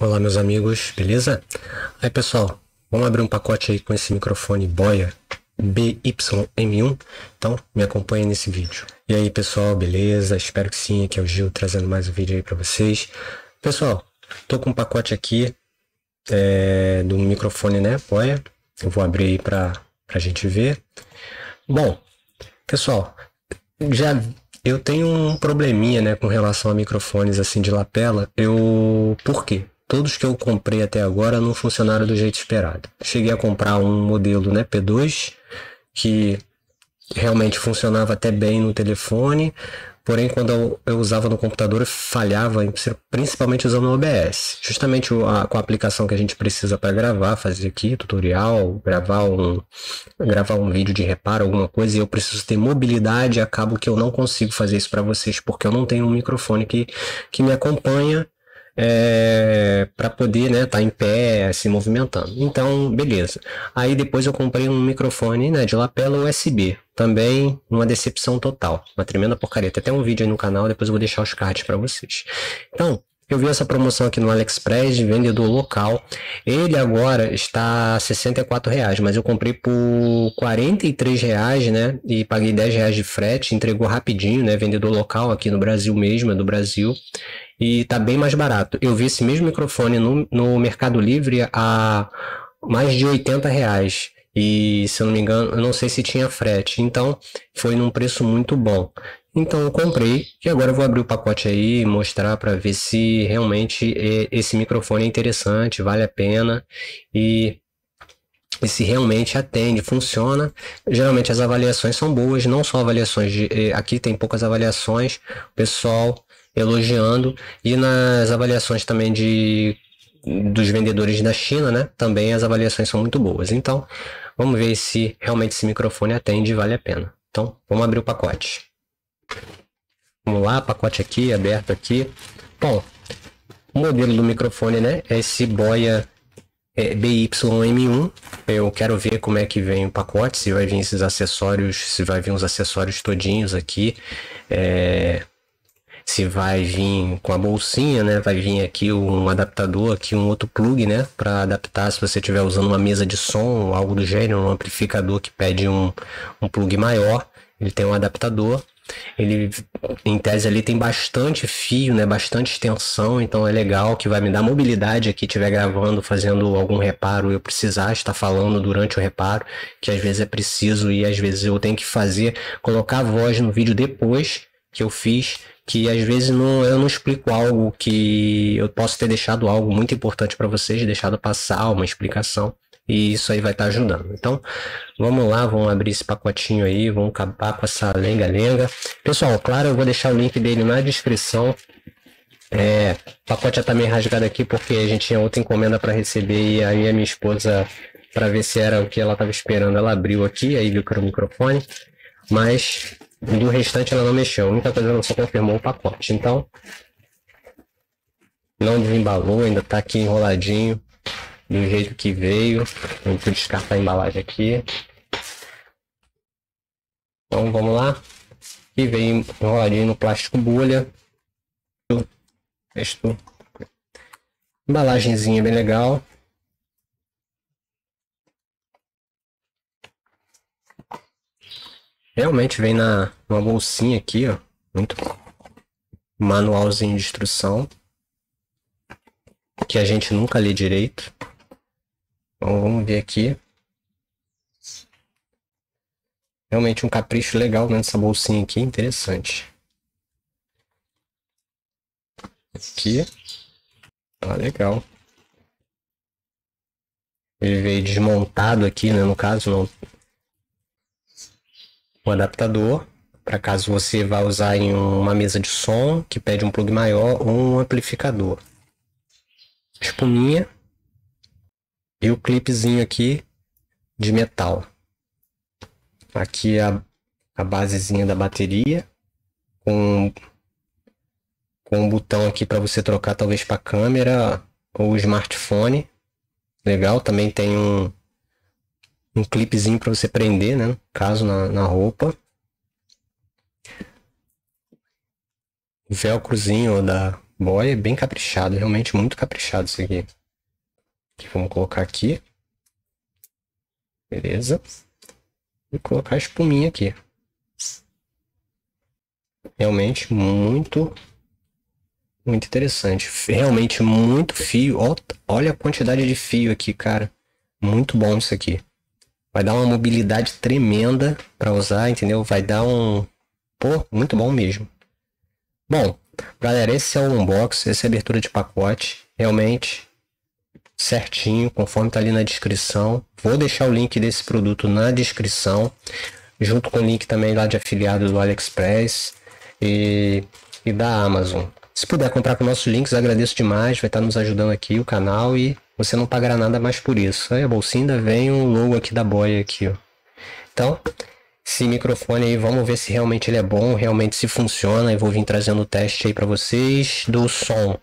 Olá meus amigos, beleza? Aí pessoal, vamos abrir um pacote aí com esse microfone Boya BYM1, então me acompanhe nesse vídeo. E aí pessoal, beleza? Espero que sim, aqui é o Gil trazendo mais um vídeo aí para vocês. Pessoal, tô com um pacote aqui é, do microfone né, Boya, eu vou abrir aí para a gente ver. Bom, pessoal, já eu tenho um probleminha, né, com relação a microfones assim de lapela. Eu, por quê? Todos que eu comprei até agora não funcionaram do jeito esperado. Cheguei a comprar um modelo, né, P2, que realmente funcionava até bem no telefone, Porém, quando eu, usava no computador, falhava, principalmente usando o OBS. Justamente a, com a aplicação que a gente precisa para gravar, fazer aqui tutorial, gravar um, gravar um vídeo de reparo, alguma coisa, e eu preciso ter mobilidade, acabo que eu não consigo fazer isso para vocês, porque eu não tenho um microfone que, que me acompanha é, para poder estar né, tá em pé, se movimentando. Então, beleza. Aí depois eu comprei um microfone né, de lapela USB. Também uma decepção total. Uma tremenda porcaria. Tem até um vídeo aí no canal, depois eu vou deixar os cards para vocês. Então, eu vi essa promoção aqui no AliExpress de vendedor local. Ele agora está a 64 reais, mas eu comprei por 43 reais, né? E paguei 10 reais de frete, entregou rapidinho, né? Vendedor local aqui no Brasil mesmo, é do Brasil e tá bem mais barato. Eu vi esse mesmo microfone no, no Mercado Livre a mais de 80 reais. E se eu não me engano, eu não sei se tinha frete. Então foi num preço muito bom. Então eu comprei e agora eu vou abrir o pacote aí e mostrar para ver se realmente esse microfone é interessante, vale a pena e, e, se realmente atende, funciona. Geralmente as avaliações são boas, não só avaliações de, eh, aqui tem poucas avaliações, o pessoal elogiando e nas avaliações também de dos vendedores da China, né? Também as avaliações são muito boas. Então, vamos ver se realmente esse microfone atende e vale a pena. Então, vamos abrir o pacote. Vamos lá, pacote aqui, aberto aqui. Bom, o modelo do microfone, né? É esse Boya é, BYM1. Eu quero ver como é que vem o pacote, se vai vir esses acessórios, se vai vir os acessórios todinhos aqui. É, se vai vir com a bolsinha, né? Vai vir aqui um adaptador, aqui um outro plug, né? Para adaptar se você estiver usando uma mesa de som ou algo do gênero, um amplificador que pede um, um plug maior. Ele tem um adaptador. Ele, em tese, ali tem bastante fio, né? Bastante extensão, então é legal que vai me dar mobilidade aqui, estiver gravando, fazendo algum reparo, eu precisar estar falando durante o reparo, que às vezes é preciso e às vezes eu tenho que fazer, colocar a voz no vídeo depois que eu fiz que às vezes não, eu não explico algo que eu posso ter deixado algo muito importante para vocês, deixado passar uma explicação e isso aí vai estar tá ajudando. Então, vamos lá, vamos abrir esse pacotinho aí, vamos acabar com essa lenga-lenga. Pessoal, claro, eu vou deixar o link dele na descrição. É, o pacote já tá meio rasgado aqui porque a gente tinha outra encomenda para receber e aí a minha esposa, para ver se era o que ela estava esperando, ela abriu aqui, aí viu que era o microfone. Mas do restante ela não mexeu. A única coisa ela só confirmou o pacote. Então, não desembalou, ainda está aqui enroladinho do jeito que veio. Vou descartar a embalagem aqui. Então vamos lá. E veio enroladinho no plástico bolha. Estou. Embalagenzinha bem legal. Realmente vem na uma bolsinha aqui, ó. Muito manualzinho de instrução. Que a gente nunca lê direito. Então vamos ver aqui. Realmente um capricho legal nessa bolsinha aqui, interessante. Aqui. Ah, legal. Ele veio desmontado aqui, né? No caso, não o adaptador para caso você vá usar em uma mesa de som que pede um plug maior ou um amplificador. Espuminha e o clipezinho aqui de metal. Aqui a, a basezinha da bateria com, com um botão aqui para você trocar talvez para câmera ou smartphone. Legal, também tem um um clipezinho para você prender, né? Caso na, na roupa. Velcrozinho da boia, bem caprichado, realmente muito caprichado isso aqui. Vamos colocar aqui. Beleza. E colocar a espuminha aqui. Realmente muito, muito interessante. Realmente muito fio. Olha a quantidade de fio aqui, cara. Muito bom isso aqui. Vai dar uma mobilidade tremenda para usar, entendeu? Vai dar um... Pô, muito bom mesmo. Bom, galera, esse é o unboxing, essa é a abertura de pacote. Realmente certinho, conforme está ali na descrição. Vou deixar o link desse produto na descrição, junto com o link também lá de afiliado do AliExpress e, e da Amazon. Se puder comprar com nossos links, agradeço demais, vai estar tá nos ajudando aqui o canal e você não pagará nada mais por isso. Aí a bolsinha ainda vem o um logo aqui da boia aqui, ó. Então, esse microfone aí, vamos ver se realmente ele é bom, realmente se funciona. Eu vou vir trazendo o teste aí para vocês do som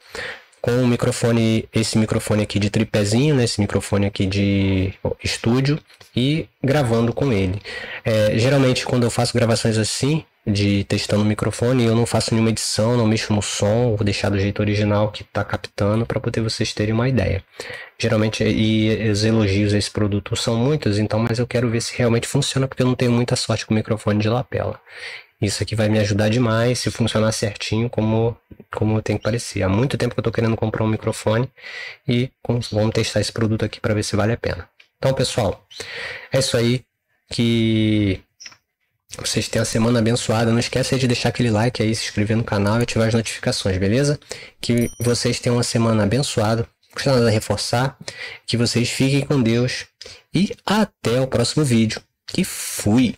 com o microfone, esse microfone aqui de tripézinho, né? esse microfone aqui de estúdio e gravando com ele. É, geralmente quando eu faço gravações assim, de testando o microfone, eu não faço nenhuma edição, não mexo no som, vou deixar do jeito original que está captando para poder vocês terem uma ideia. Geralmente, e os elogios a esse produto são muitos, então, mas eu quero ver se realmente funciona porque eu não tenho muita sorte com o microfone de lapela. Isso aqui vai me ajudar demais se funcionar certinho como, como tem que parecer. Há muito tempo que eu estou querendo comprar um microfone e vamos testar esse produto aqui para ver se vale a pena. Então, pessoal, é isso aí. Que vocês tenham a semana abençoada. Não esqueça de deixar aquele like aí, se inscrever no canal e ativar as notificações, beleza? Que vocês tenham uma semana abençoada. Custa nada reforçar. Que vocês fiquem com Deus. E até o próximo vídeo. Que fui!